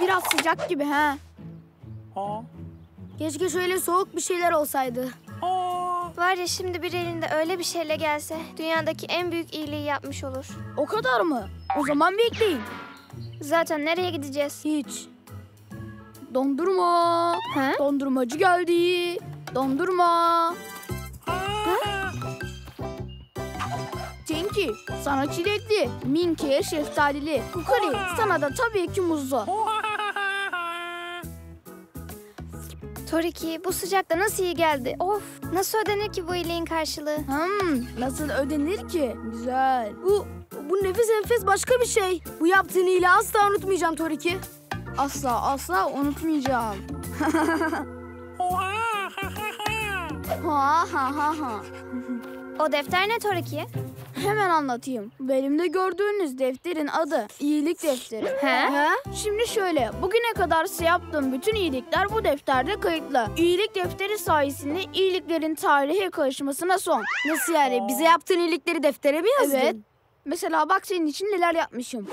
biraz sıcak gibi ha. Keşke şöyle soğuk bir şeyler olsaydı. Var ya şimdi bir elinde öyle bir şeyle gelse dünyadaki en büyük iyiliği yapmış olur. O kadar mı? O zaman bekleyin. Zaten nereye gideceğiz? Hiç. Dondurma. Ha? Dondurmacı geldi. Dondurma. Tinky sana çilekli, Minky şeftalili, Kukari sana da tabii ki muzlu. Toriki bu sıcakta nasıl iyi geldi? Of nasıl ödenir ki bu iyiliğin karşılığı? Hmm, nasıl ödenir ki? Güzel. Bu bu nefis enfes başka bir şey. Bu yaptığın iyiliği asla unutmayacağım Toriki. Asla asla unutmayacağım. Ha ha ha ha. O defter ne Toriki? Hemen anlatayım. Bu elimde gördüğünüz defterin adı iyilik defteri. He? Şimdi şöyle, bugüne kadar size yaptığım bütün iyilikler bu defterde kayıtlı. İyilik defteri sayesinde iyiliklerin tarihe karışmasına son. Nasıl yani? Bize yaptığın iyilikleri deftere mi yazdın? Evet. Mesela bak senin için neler yapmışım.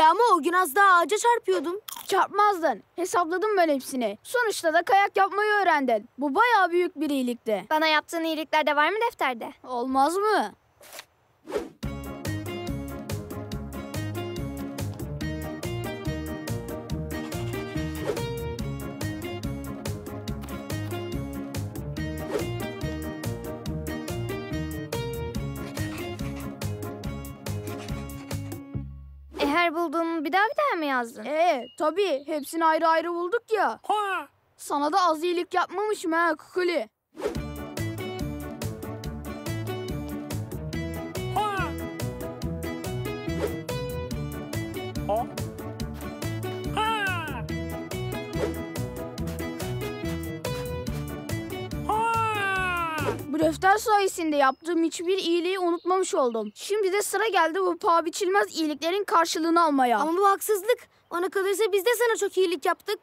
İyi ama o gün az daha ağaca çarpıyordum. Çarpmazdın. Hesapladım ben hepsini. Sonuçta da kayak yapmayı öğrendin. Bu bayağı büyük bir iyilikti. Bana yaptığın iyilikler de var mı defterde? Olmaz mı? Her bulduğumu bir daha bir daha mı yazdın? Ee, tabii. Hepsini ayrı ayrı bulduk ya. Sana da az iyilik yapmamışım ha Kukuli. Bu defter sayesinde yaptığım hiçbir iyiliği unutmamış oldum. Şimdi de sıra geldi bu paha biçilmez iyiliklerin karşılığını almaya. Ama bu haksızlık. Ona kalırsa biz de sana çok iyilik yaptık.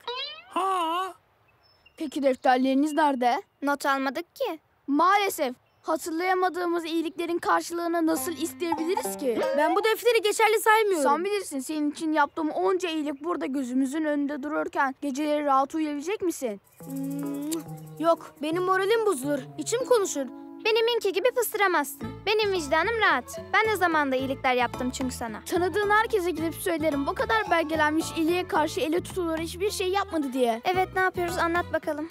Peki defterleriniz nerede? Not almadık ki. Maalesef hatırlayamadığımız iyiliklerin karşılığını nasıl isteyebiliriz ki? Ben bu defteri geçerli saymıyorum. Sen bilirsin senin için yaptığım onca iyilik burada gözümüzün önünde dururken geceleri rahat uyuyabilecek misin? Hmm, Yok, benim moralim bozulur. İçim konuşur. Benimki gibi pıstıramazsın. Benim vicdanım rahat. Ben de zamanda iyilikler yaptım çünkü sana. Tanıdığın herkese gidip söylerim bu kadar belgelenmiş iyiliğe karşı ele tutulur hiçbir şey yapmadı diye. Evet ne yapıyoruz anlat bakalım.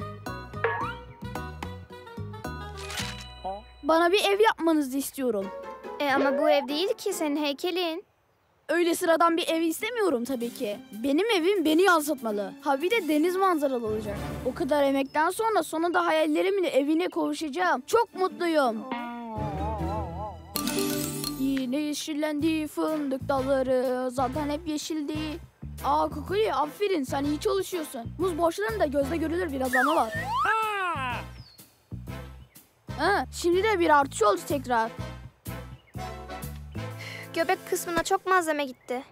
Bana bir ev yapmanızı istiyorum. E ama bu ev değil ki senin heykelin. Öyle sıradan bir ev istemiyorum tabii ki. Benim evim beni yansıtmalı. Ha bir de deniz manzaralı olacak. O kadar emekten sonra sonunda hayallerimin evine kavuşacağım. Çok mutluyum. Yine yeşillendi fındık dalları. Zaten hep yeşildi. Aa Kukuli aferin sen iyi çalışıyorsun. Muz boşlarında gözle görülür biraz ama var. Ha, şimdi de bir artış oldu tekrar. Göbek kısmına çok malzeme gitti.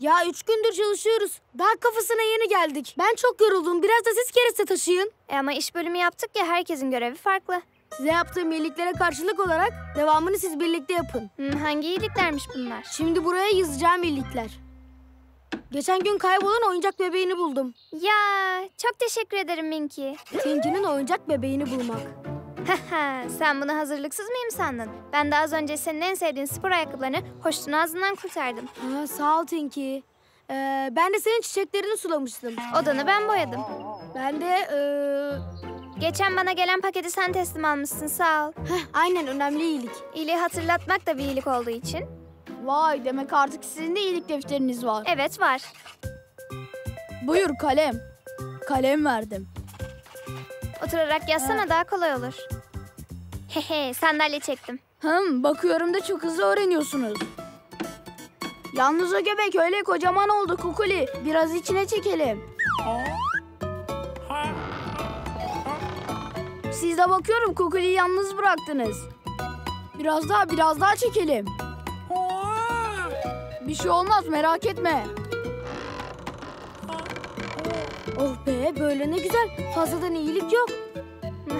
Ya üç gündür çalışıyoruz. Daha kafasına yeni geldik. Ben çok yoruldum. Biraz da siz kereste taşıyın. E ama iş bölümü yaptık ya herkesin görevi farklı. Size yaptığım iyiliklere karşılık olarak devamını siz birlikte yapın. Hmm, hangi iyiliklermiş bunlar? Şimdi buraya yazacağım iyilikler. Geçen gün kaybolan oyuncak bebeğini buldum. Ya çok teşekkür ederim Minky. Tinky'nin oyuncak bebeğini bulmak. Sen bunu hazırlıksız mıyım sandın? Ben de az önce senin en sevdiğin spor ayakkabılarını hoştun ağzından kurtardım. Ha, sağ ol Tinky. Ee, ben de senin çiçeklerini sulamıştım. Odanı ben boyadım. Ben de ee, Geçen bana gelen paketi sen teslim almışsın sağ ol. heh, aynen önemli iyilik. İyiliği hatırlatmak da bir iyilik olduğu için. Vay demek artık sizin de iyilik defteriniz var. Evet var. Buyur kalem. Kalem verdim. Oturarak yazsana daha kolay olur. Hehe sandalye çektim. Hım, bakıyorum da çok hızlı öğreniyorsunuz. Yalnız o göbek öyle kocaman oldu Kukuli. Biraz içine çekelim. Siz de bakıyorum Kukuli'yi yalnız bıraktınız. Biraz daha, biraz daha çekelim. Bir şey olmaz merak etme. Oh be böyle ne güzel. Fazladan iyilik yok.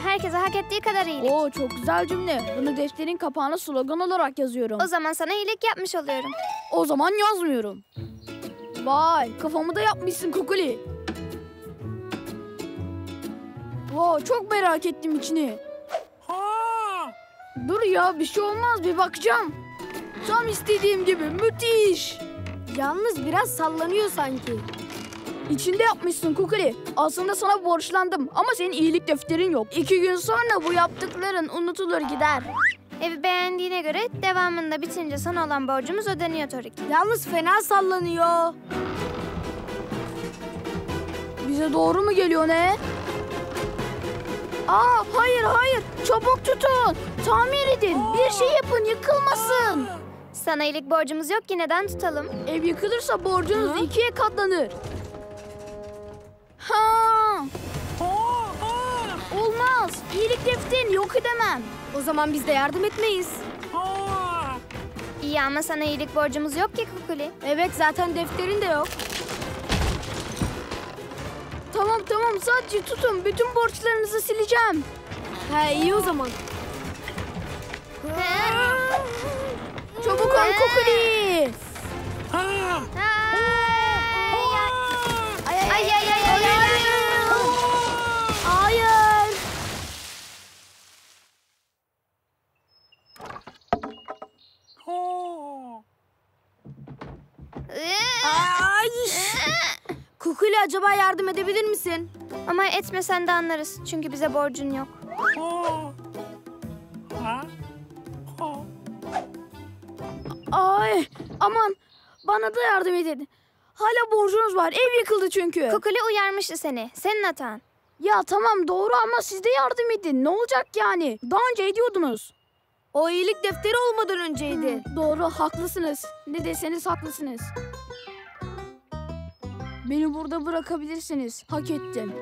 Herkese hak ettiği kadar iyilik. Oo çok güzel cümle. Bunu defterin kapağına slogan olarak yazıyorum. O zaman sana iyilik yapmış oluyorum. O zaman yazmıyorum. Vay kafamı da yapmışsın Kukuli. Vay çok merak ettim içini. Dur ya bir şey olmaz bir bakacağım. Tam istediğim gibi müthiş. Yalnız biraz sallanıyor sanki. İçinde yapmışsın Kukuli. Aslında sana borçlandım ama senin iyilik defterin yok. İki gün sonra bu yaptıkların unutulur gider. Evi beğendiğine göre devamında bitince sana olan borcumuz ödeniyor Torik. Yalnız fena sallanıyor. Bize doğru mu geliyor ne? Aa hayır hayır çabuk tutun. Tamir edin. Bir şey yapın yıkılmasın. Sana iyilik borcumuz yok ki neden tutalım? Ev yıkılırsa borcunuz ikiye katlanır. Ha. Olmaz. İyilik defterini yok edemem. O zaman biz de yardım etmeyiz. İyi ama sana iyilik borcumuz yok ki Kukuli. Evet zaten defterin de yok. Tamam tamam sadece tutun. Bütün borçlarınızı sileceğim. He iyi o zaman. Çabuk ol Kukuli. Ay ay ay ay ay ay. Hayır. Ay. Kukuli acaba yardım edebilir misin? Ama etmesen de anlarız çünkü bize borcun yok. Ay aman bana da yardım edin. Hala borcunuz var. Ev yıkıldı çünkü. Kukuli uyarmıştı seni. Senin hatan. Ya tamam doğru ama siz de yardım edin. Ne olacak yani? Daha önce ediyordunuz. O iyilik defteri olmadan önceydi. Doğru haklısınız. Ne deseniz haklısınız. Beni burada bırakabilirsiniz. Hak ettim.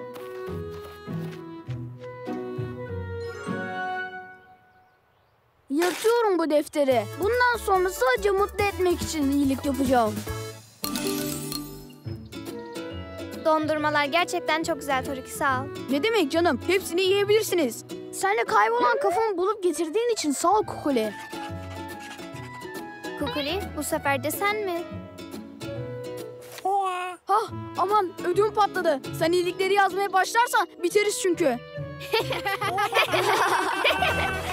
Yatıyorum bu defteri. Bundan sonra sadece mutlu etmek için iyilik yapacağım. Dondurmalar gerçekten çok güzel Torik sağ ol. Ne demek canım? Hepsini yiyebilirsiniz. Senle kaybolan kafamı bulup getirdiğin için sağ ol Kukuli. Kukuli bu sefer de sen mi? Aman ödüm patladı. Sen iyilikleri yazmaya başlarsan biteriz çünkü.